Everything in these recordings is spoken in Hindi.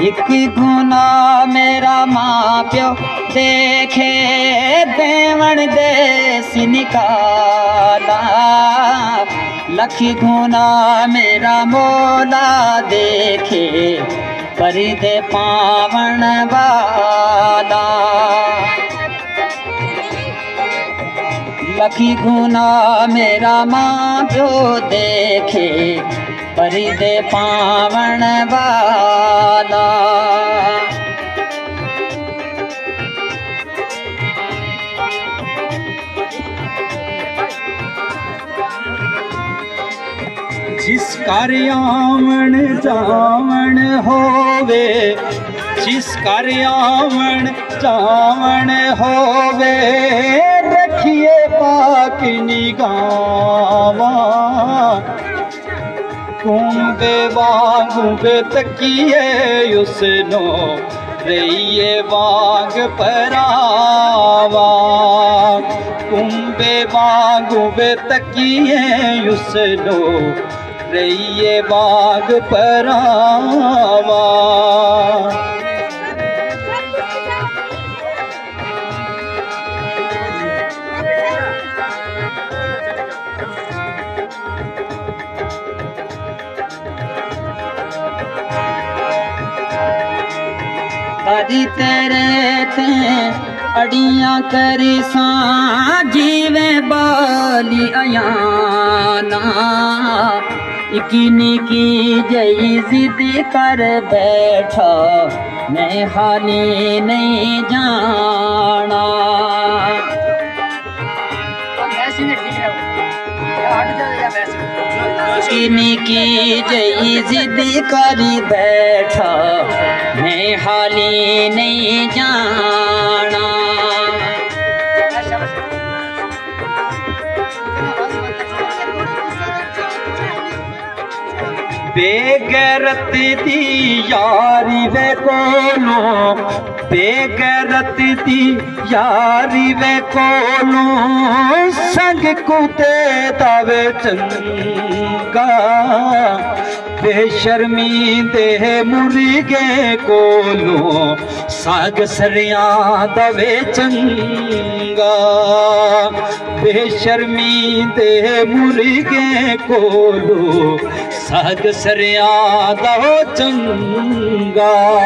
एक गुना मेरा माँ प्यो देखे देवण देस निकाला। लख गुना मेरा मोला देखे परी दे पावण वाला। लखी गुना मेरा माँ जो देखे परी दे पावण वाला। जिस कार्यावण जावण होवे, जिस कार्यावण जावण होवे, रखिए पाक निगावा कुंबे वांगुबे तकिए उसनो, रहिए वांग परावा। कुंबे वांगुबे तकिए उसनो रहिए बाग परावा कदी तेरे ते अड़ियाँ करी सा जीवे बाली अयाना। इकी की जई जिद कर बैठा, मैं हाली नहीं जाना। इकी की जई जिद करी बैठा, मैं हाली नहीं जाना। बेगैरत यारी वे कोलो। बेगैरत दी यारी वे संग कुते दवे चंगा। बेशर्मी दे मुर्गे कोलो। साग सरिया दवे चंगा। बेशर्मी दे मुर्गे कोलो। साग सरिया दो चंगा।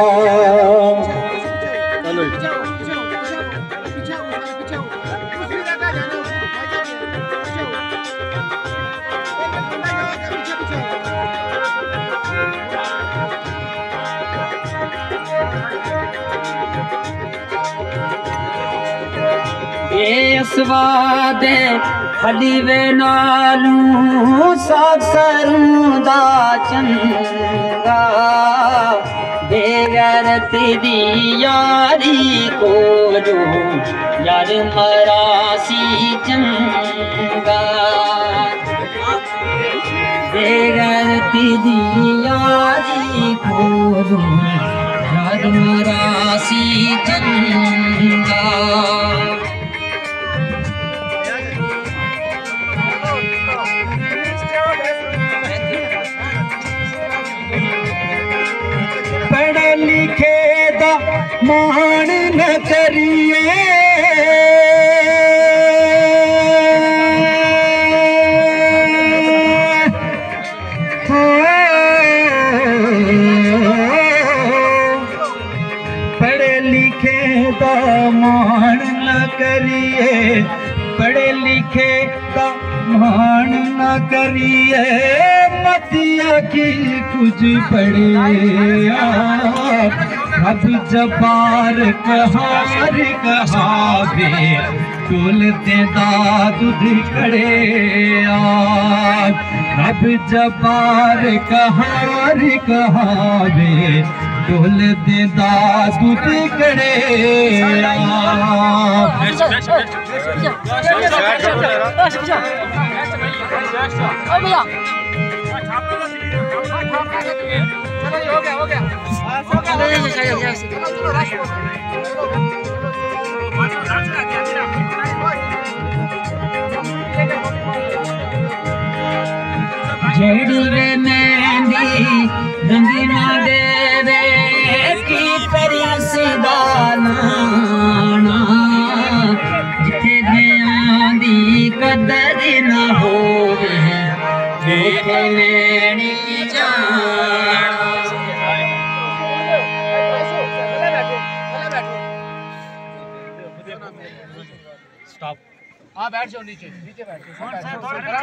सुवादे हली वेनालू साक्षरूं चङा बेगर दीदी यारी कोरो यार मासी चंगा बेगर दीदी मान न करिए पढ़े लिखे दा मान न करिए पढ़े लिखे दा मान न करिए मतिया की कुछ पढ़े। अब जबार कहार कहावे डोलते दूध खड़े अब जबार कहार कहावे डोल देदा दूध कड़े जेड़ी वे मेहंदी रंगी ना हाँ बैठ जाओ नीचे नीचे बैठ जाओ